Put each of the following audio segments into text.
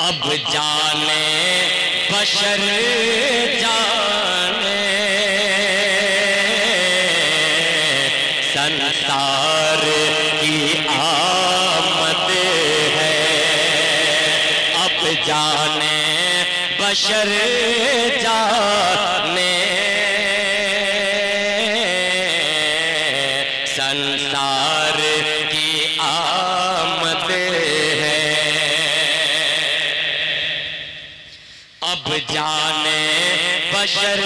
अब जाने बशर जाने। संसार की आमद है। अब जाने बशर जाने। अब जाने बशर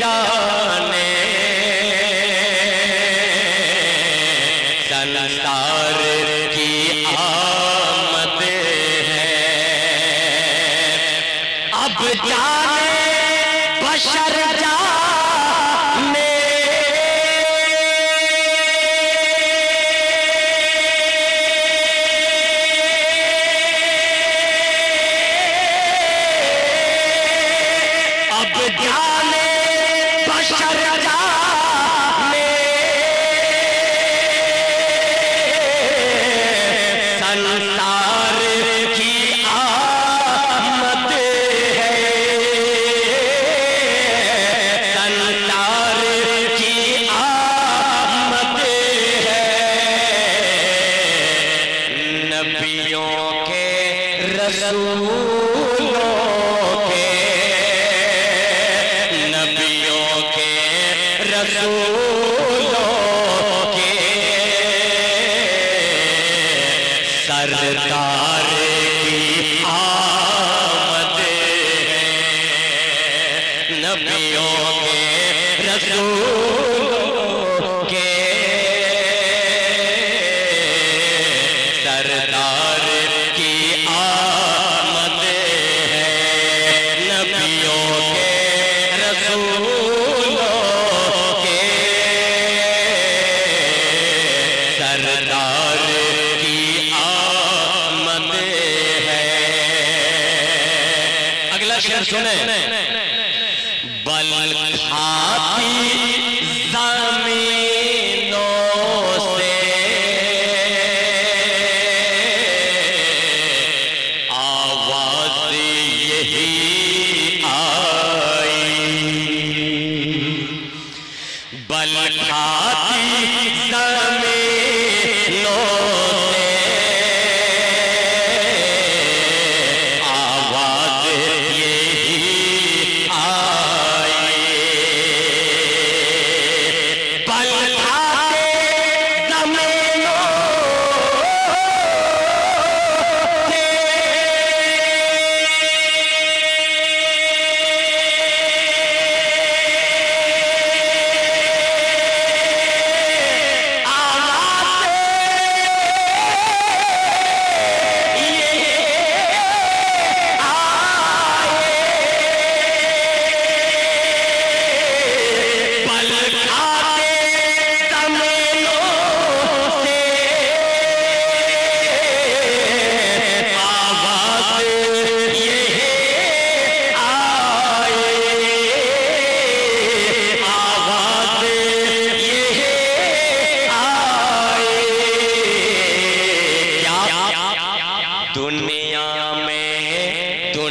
जाने। संसार की आमद है। अब जाने रसूलों नबियों के रसूलों के। सरदार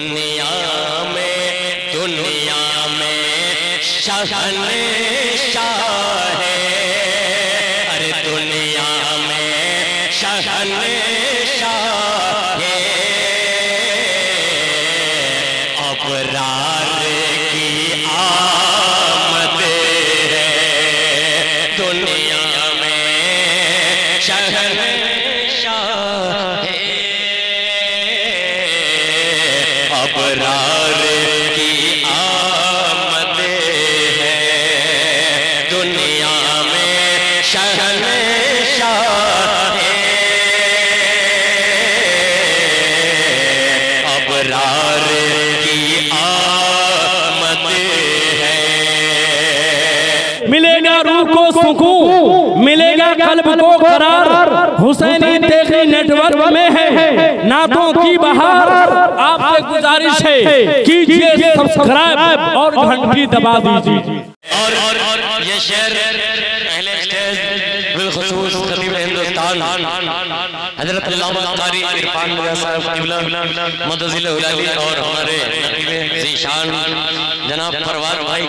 दुनिया में दुनिया में शहन शाह परा है नातों की बहार आपसे गुजारिश है कीजिए सब्सक्राइब और घंटी दबा दीजिए। और और और ये शेर पहले स्टेज बिलखसूस हिंदुस्तान हज़रत अल्लामा कारी इरफान और हमारे जीशान जनाब परवार भाई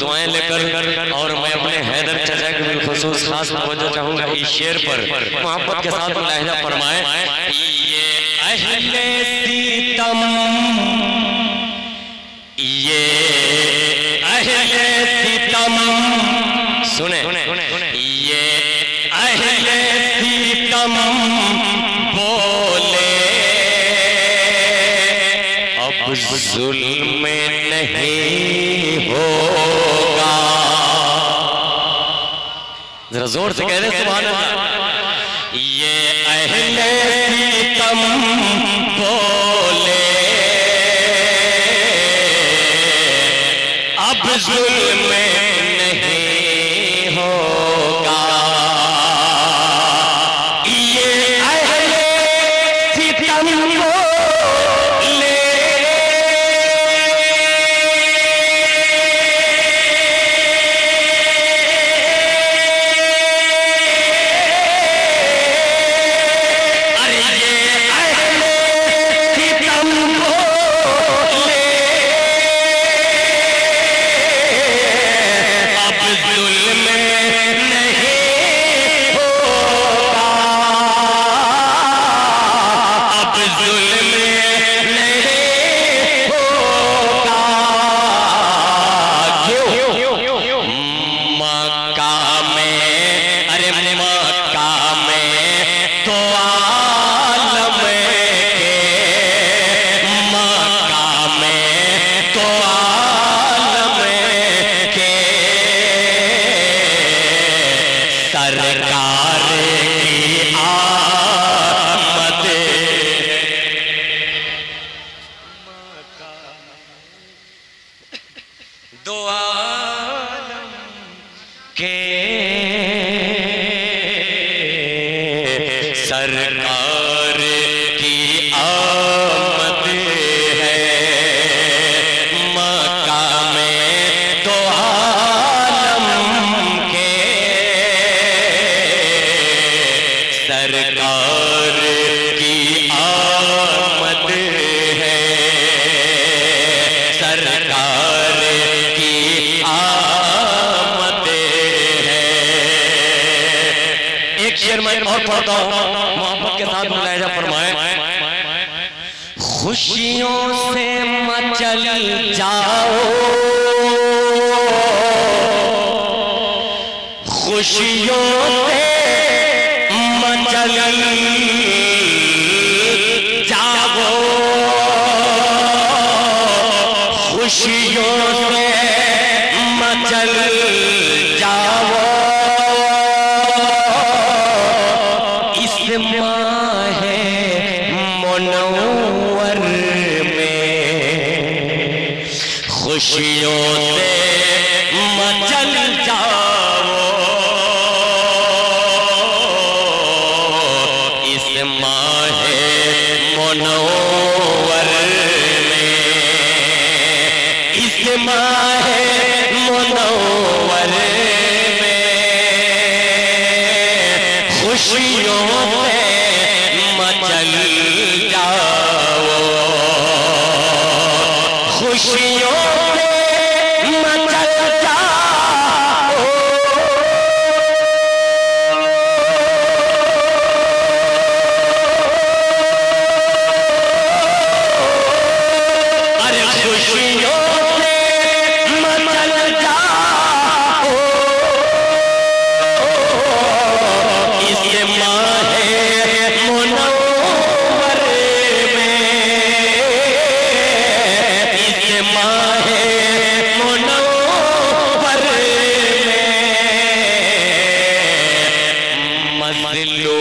दुआएँ लेकर और मैं अपने हैदर चचा के बिलखुसूस खास तवज्जो चाहूँगा इस शेर पर। मोहब्बत के साथ मुलाहिजा फरमाएँ। ये अहले सीतम, ये सुने। ये अहले सितम जुल्म नहीं होगा। जरा ज़ोर से कह रहे अल्लाह। ये अहले तम बोले। अब जुल्म दो के सरकार एक मैं और पढ़ता हूँ। मोहब्बत के साथ मुलायजा फरमाए। खुशियों से मचल जाओ। खुशियों से मचल जाओ। खुशियों से मचल मुनव्वर में। इस माह मुनव्वर में। खुशियों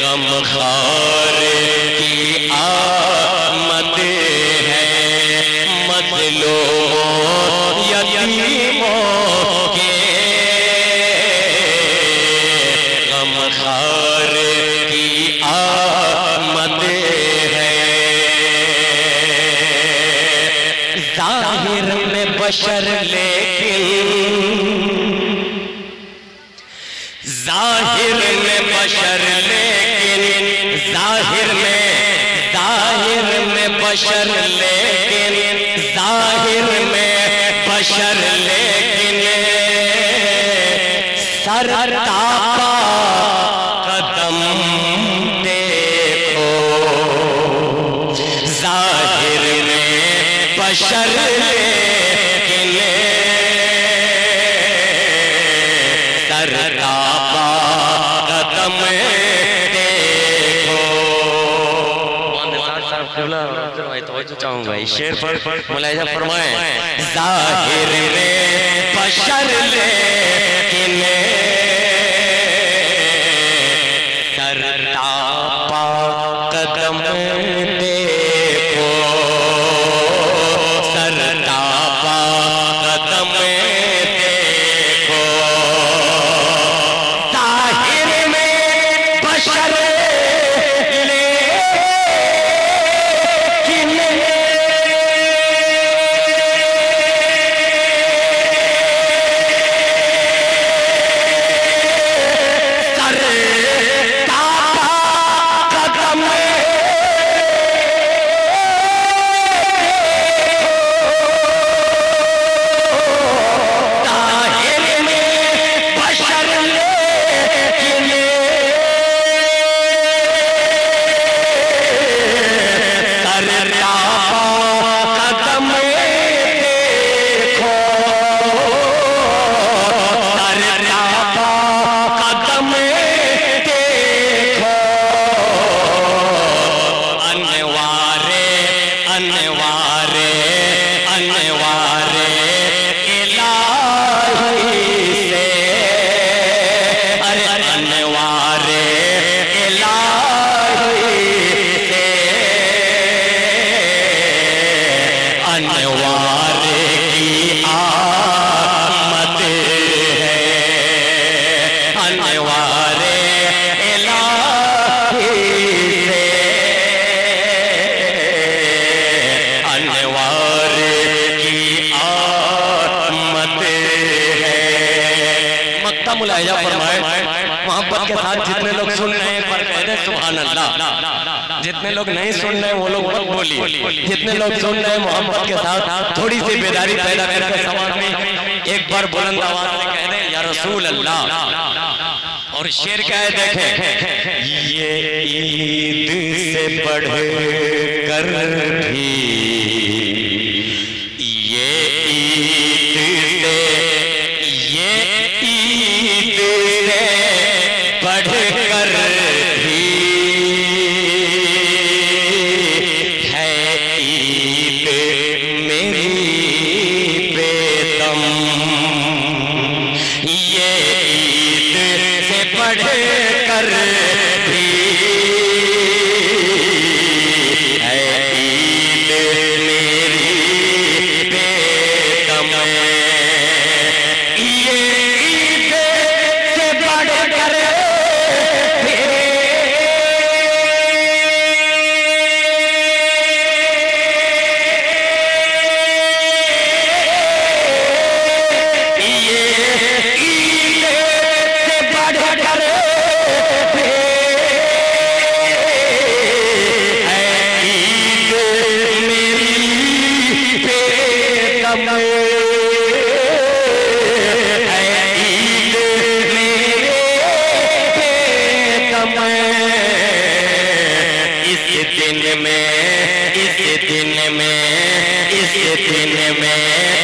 गम की आमद है। मजलूमों यतीमों के। गम खार की है। ज़ाहिर में लेकिन ज़ाहिर में बशर लेकिन, ज़ाहिर में ज़ाहिर में बशर लेकिन, ज़ाहिर में बशर लेकिन। सर तापा कदम देखो, ज़ाहिर में बशर लेकिन। चाहूँगा इस शेर पर मुलायजा फरमाए। ज़ाहिर में बशर लेकिन सुभान अल्लाह जितने लोग नहीं सुन रहे वो लोग मत बोलिए। जितने लोग सुन रहे हैं मोहम्मद के साथ थोड़ी सी बेदारी पैदा करके समाज में एक बार बुलंद आवाज़ से कह दे, या रसूल अल्लाह और शेर क्या है देखें, ये ईद से बढ़ कर भी बढ़ में